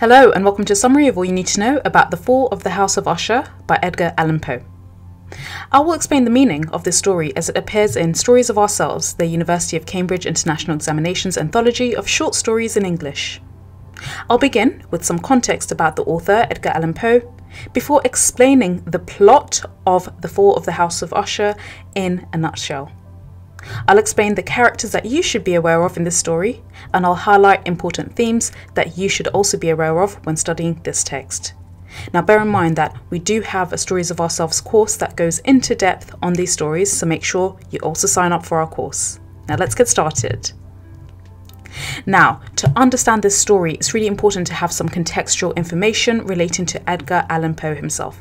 Hello, and welcome to a summary of all you need to know about The Fall of the House of Usher by Edgar Allan Poe. I will explain the meaning of this story as it appears in Stories of Ourselves, the University of Cambridge International Examinations anthology of short stories in English. I'll begin with some context about the author, Edgar Allan Poe, before explaining the plot of The Fall of the House of Usher in a nutshell. I'll explain the characters that you should be aware of in this story, and I'll highlight important themes that you should also be aware of when studying this text. Now, bear in mind that we do have a Stories of Ourselves course that goes into depth on these stories, so make sure you also sign up for our course. Now, let's get started. Now, to understand this story, it's really important to have some contextual information relating to Edgar Allan Poe himself.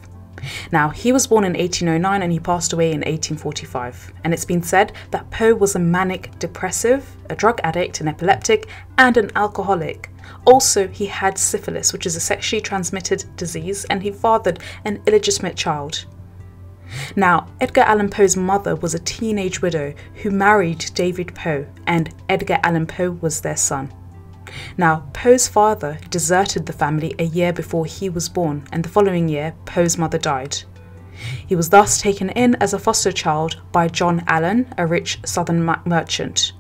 Now, he was born in 1809 and he passed away in 1845, and it's been said that Poe was a manic depressive, a drug addict, an epileptic, and an alcoholic. Also, he had syphilis, which is a sexually transmitted disease, and he fathered an illegitimate child. Now, Edgar Allan Poe's mother was a teenage widow who married David Poe, and Edgar Allan Poe was their son. Now, Poe's father deserted the family a year before he was born, and the following year, Poe's mother died. He was thus taken in as a foster child by John Allan, a rich southern merchant.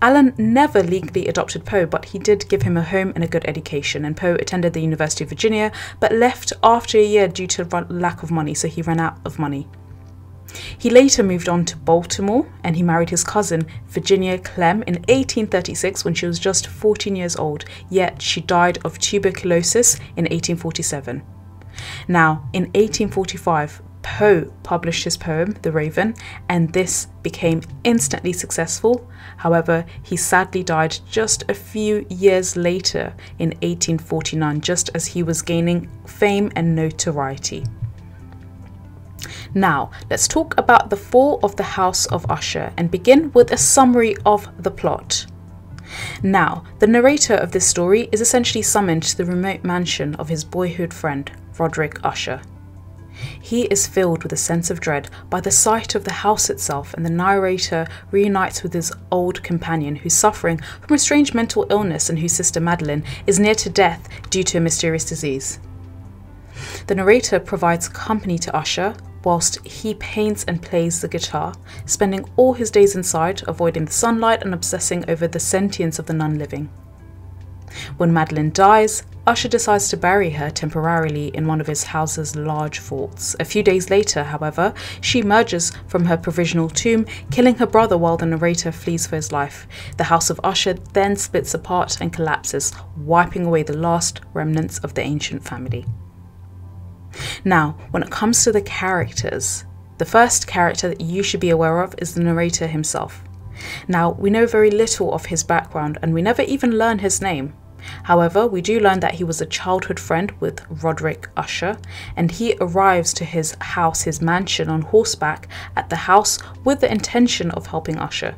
Allan never legally adopted Poe, but he did give him a home and a good education, and Poe attended the University of Virginia, but left after a year due to lack of money, so he ran out of money. He later moved on to Baltimore and he married his cousin Virginia Clemm in 1836 when she was just 14 years old, yet she died of tuberculosis in 1847. Now, in 1845, Poe published his poem, The Raven, and this became instantly successful. However, he sadly died just a few years later in 1849, just as he was gaining fame and notoriety. Now, let's talk about the fall of the House of Usher and begin with a summary of the plot. Now, the narrator of this story is essentially summoned to the remote mansion of his boyhood friend, Roderick Usher. He is filled with a sense of dread by the sight of the house itself, and the narrator reunites with his old companion who's suffering from a strange mental illness and whose sister Madeline is near to death due to a mysterious disease. The narrator provides company to Usher whilst he paints and plays the guitar, spending all his days inside, avoiding the sunlight and obsessing over the sentience of the non living. When Madeline dies, Usher decides to bury her temporarily in one of his house's large vaults. A few days later, however, she emerges from her provisional tomb, killing her brother while the narrator flees for his life. The house of Usher then splits apart and collapses, wiping away the last remnants of the ancient family. Now, when it comes to the characters, the first character that you should be aware of is the narrator himself. Now, we know very little of his background and we never even learn his name. However, we do learn that he was a childhood friend with Roderick Usher, and he arrives to his house, his mansion, on horseback at the house with the intention of helping Usher.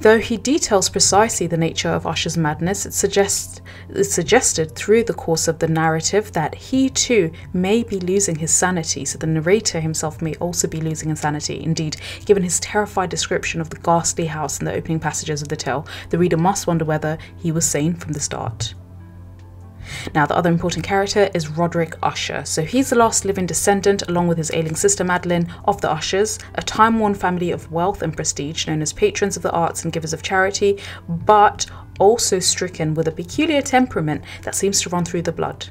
Though he details precisely the nature of Usher's madness, it suggests, it's suggested through the course of the narrative that he too may be losing his sanity, so the narrator himself may also be losing his sanity. Indeed, given his terrified description of the ghastly house in the opening passages of the tale, the reader must wonder whether he was sane from the start. Now, the other important character is Roderick Usher. So he's the last living descendant, along with his ailing sister Madeline, of the Ushers, a time worn family of wealth and prestige, known as patrons of the arts and givers of charity, but also stricken with a peculiar temperament that seems to run through the blood.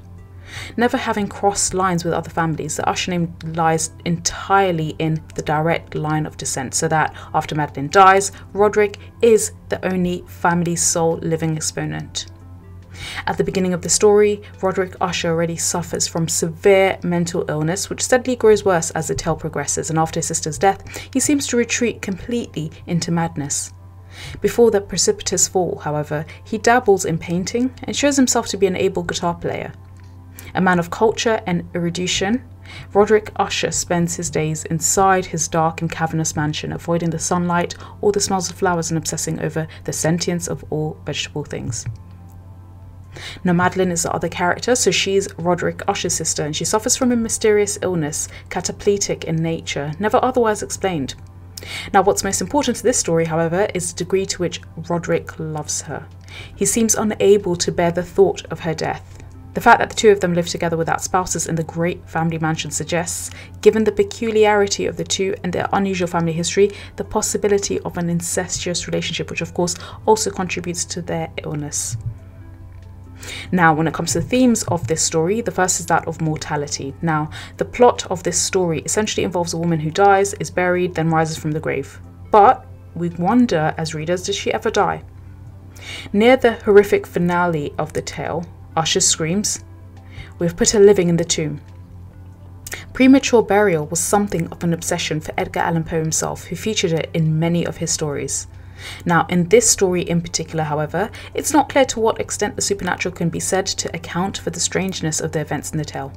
Never having crossed lines with other families, the Usher name lies entirely in the direct line of descent, so that after Madeline dies, Roderick is the only family sole living exponent. At the beginning of the story, Roderick Usher already suffers from severe mental illness, which steadily grows worse as the tale progresses, and after his sister's death, he seems to retreat completely into madness. Before that precipitous fall, however, he dabbles in painting and shows himself to be an able guitar player. A man of culture and erudition, Roderick Usher spends his days inside his dark and cavernous mansion, avoiding the sunlight or the smells of flowers and obsessing over the sentience of all vegetable things. Now, Madeline is the other character, so she's Roderick Usher's sister, and she suffers from a mysterious illness, cataleptic in nature, never otherwise explained. Now, what's most important to this story, however, is the degree to which Roderick loves her. He seems unable to bear the thought of her death. The fact that the two of them live together without spouses in the great family mansion suggests, given the peculiarity of the two and their unusual family history, the possibility of an incestuous relationship, which of course also contributes to their illness. Now, when it comes to the themes of this story, the first is that of mortality. Now, the plot of this story essentially involves a woman who dies, is buried, then rises from the grave. But we wonder as readers, did she ever die? Near the horrific finale of the tale, Usher screams, We've put her living in the tomb. Premature burial was something of an obsession for Edgar Allan Poe himself, who featured it in many of his stories. Now, in this story in particular, however, it's not clear to what extent the supernatural can be said to account for the strangeness of the events in the tale.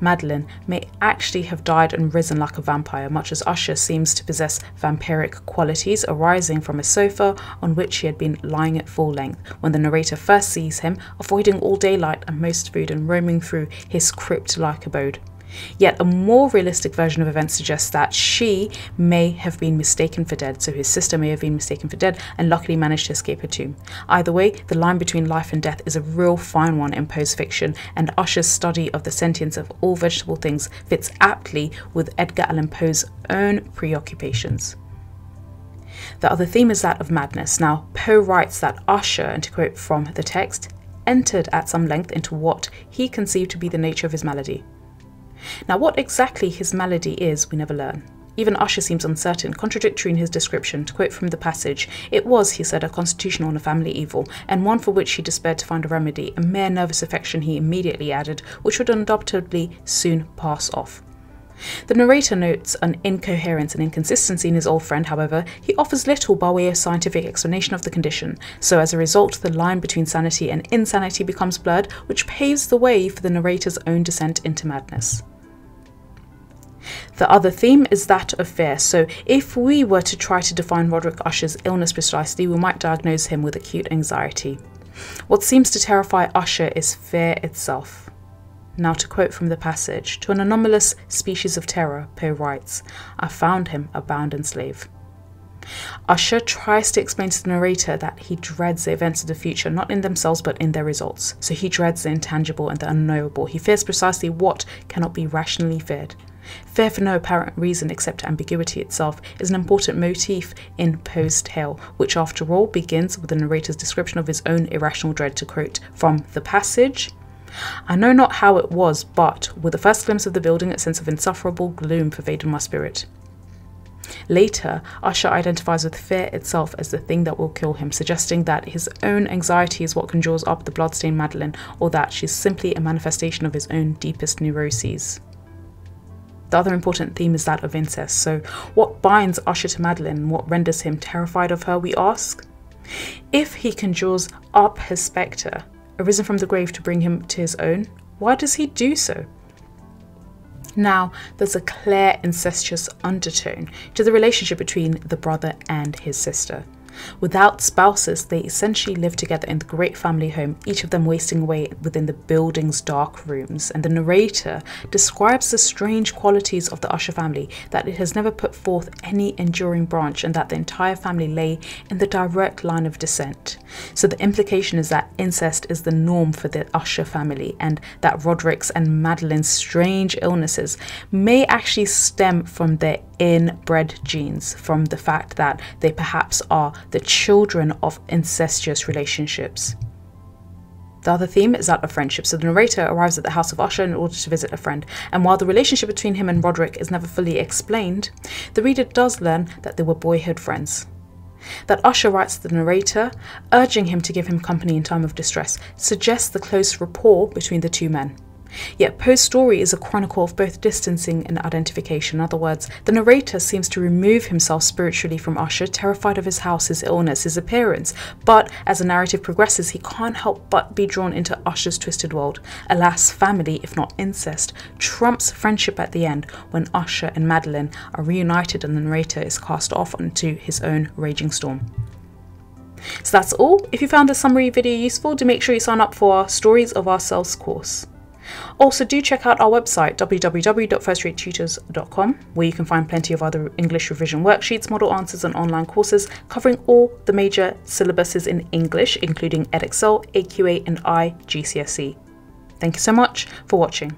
Madeline may actually have died and risen like a vampire, much as Usher seems to possess vampiric qualities arising from a sofa on which he had been lying at full length when the narrator first sees him, avoiding all daylight and most food and roaming through his crypt like abode. Yet a more realistic version of events suggests that she may have been mistaken for dead, so his sister may have been mistaken for dead and luckily managed to escape her tomb. Either way, the line between life and death is a real fine one in Poe's fiction, and Usher's study of the sentience of all vegetable things fits aptly with Edgar Allan Poe's own preoccupations. The other theme is that of madness. Now, Poe writes that Usher, and to quote from the text, entered at some length into what he conceived to be the nature of his malady. Now, what exactly his malady is, we never learn. Even Usher seems uncertain, contradictory in his description. To quote from the passage, it was, he said, a constitutional and a family evil, and one for which he despaired to find a remedy, a mere nervous affection, he immediately added, which would undoubtedly soon pass off. The narrator notes an incoherence and inconsistency in his old friend, however, he offers little by way of scientific explanation of the condition, so as a result, the line between sanity and insanity becomes blurred, which paves the way for the narrator's own descent into madness. The other theme is that of fear. So, if we were to try to define Roderick Usher's illness precisely, we might diagnose him with acute anxiety. What seems to terrify Usher is fear itself. Now, to quote from the passage, to an anomalous species of terror, Poe writes, I found him a bounden slave. Usher tries to explain to the narrator that he dreads the events of the future, not in themselves but in their results. So he dreads the intangible and the unknowable. He fears precisely what cannot be rationally feared. Fear for no apparent reason except ambiguity itself is an important motif in Poe's tale, which after all begins with the narrator's description of his own irrational dread to quote from the passage. I know not how it was, but with the first glimpse of the building, a sense of insufferable gloom pervaded my spirit. Later, Usher identifies with fear itself as the thing that will kill him, suggesting that his own anxiety is what conjures up the bloodstained Madeline, or that she's simply a manifestation of his own deepest neuroses. The other important theme is that of incest. So, what binds Usher to Madeline? What renders him terrified of her, we ask? If he conjures up his spectre, arisen from the grave to bring him to his own, why does he do so? Now, there's a clear incestuous undertone to the relationship between the brother and his sister. Without spouses, they essentially live together in the great family home, each of them wasting away within the building's dark rooms. And the narrator describes the strange qualities of the Usher family that it has never put forth any enduring branch, and that the entire family lay in the direct line of descent. So the implication is that incest is the norm for the Usher family, and that Roderick's and Madeline's strange illnesses may actually stem from their inbred genes, from the fact that they perhaps are the children of incestuous relationships. The other theme is that of friendship. So the narrator arrives at the house of Usher in order to visit a friend, and while the relationship between him and Roderick is never fully explained, the reader does learn that they were boyhood friends. That Usher writes to the narrator, urging him to give him company in time of distress, suggests the close rapport between the two men. Yet Poe's story is a chronicle of both distancing and identification. In other words, the narrator seems to remove himself spiritually from Usher, terrified of his house, his illness, his appearance. But as the narrative progresses, he can't help but be drawn into Usher's twisted world. Alas, family, if not incest, trumps friendship at the end when Usher and Madeline are reunited and the narrator is cast off onto his own raging storm. So that's all. If you found this summary video useful, do make sure you sign up for our Stories of Ourselves course. Also, do check out our website www.firstratetutors.com, where you can find plenty of other English revision worksheets, model answers, and online courses covering all the major syllabuses in English, including Edexcel, AQA, and IGCSE. Thank you so much for watching.